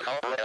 Huh?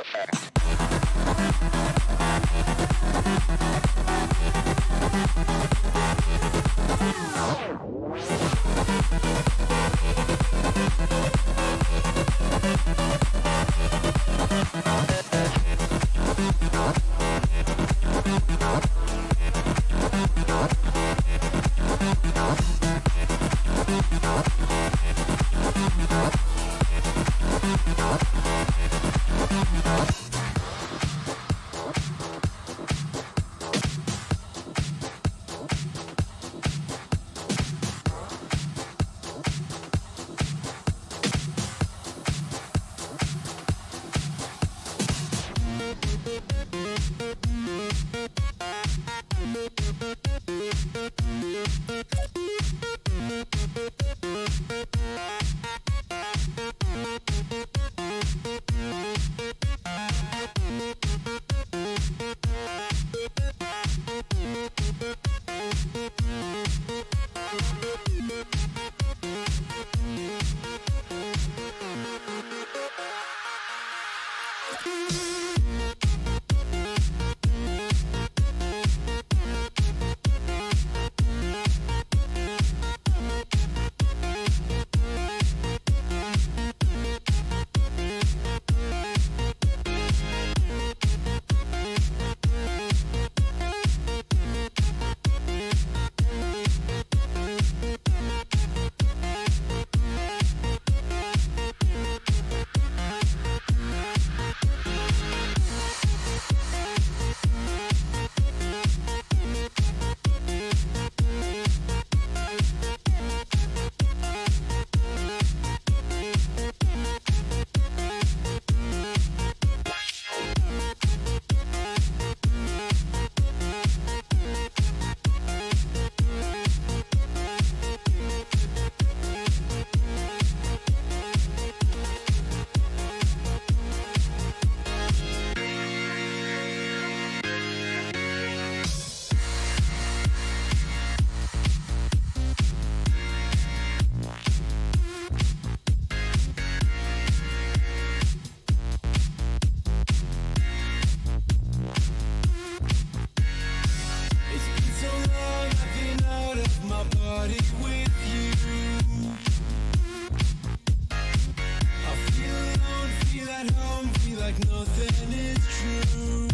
nothing is true.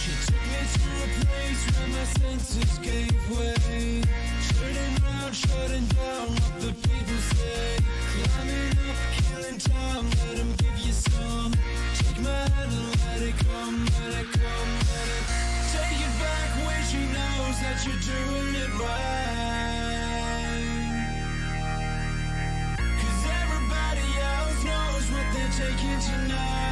She took me to a place where my senses gave way. Round, shutting down what the people say. Climbing up, killing time, give you some. Take my hand and let it come, let it come, let it. Take it back when she knows that you're doing it right. taking tonight.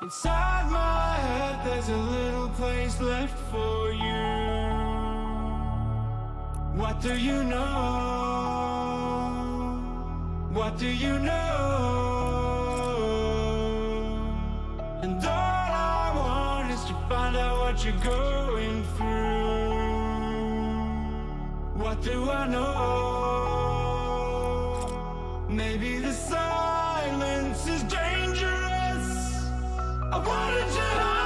Inside my head there's a little place left for you What do you know? What do you know? And all I want is to find out what you're going through What do I know? What did you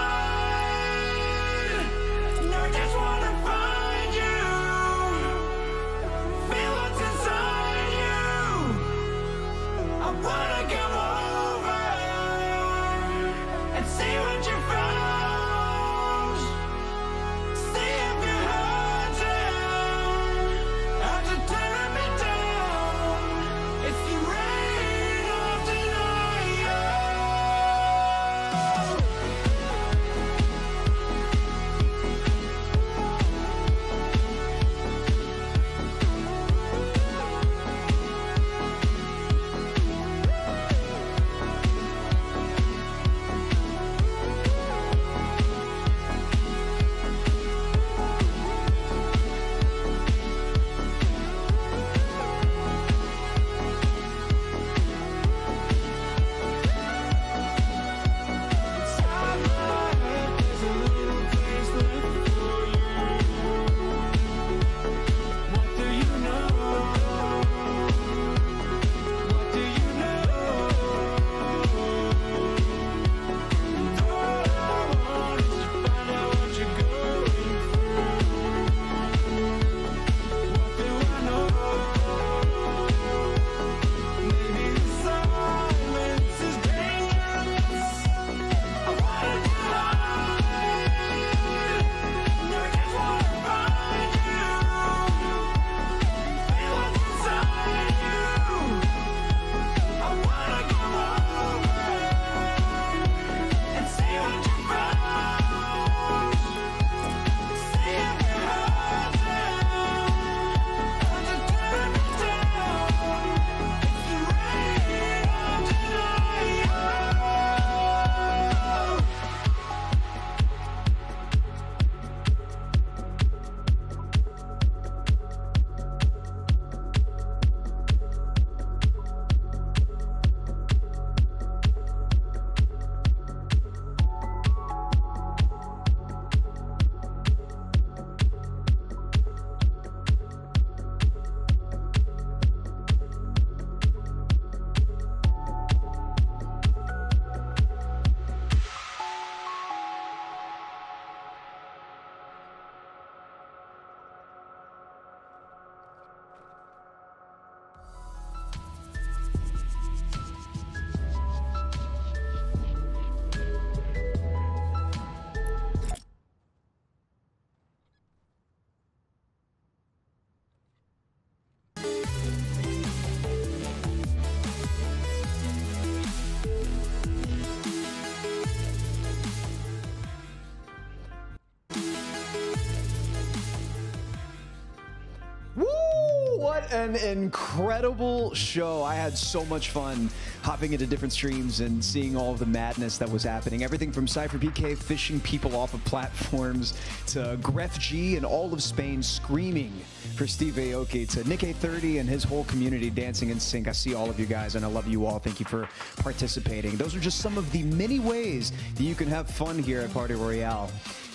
an incredible show. I had so much fun hopping into different streams and seeing all of the madness that was happening. Everything from SypherPK fishing people off of platforms to Grefg and all of Spain screaming for Steve Aoki to NickEh30 and his whole community dancing in sync. I see all of you guys and I love you all. Thank you for participating. Those are just some of the many ways that you can have fun here at Party Royale.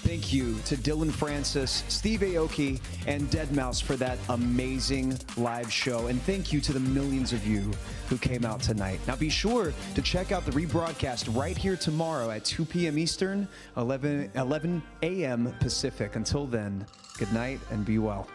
Thank you to Dillon Francis, Steve Aoki, and Deadmau5 for that amazing live show. And thank you to the millions of you who came out tonight. Now be sure to check out the rebroadcast right here tomorrow at 2 p.m. Eastern, 11, 11 a.m. Pacific. Until then, good night and be well.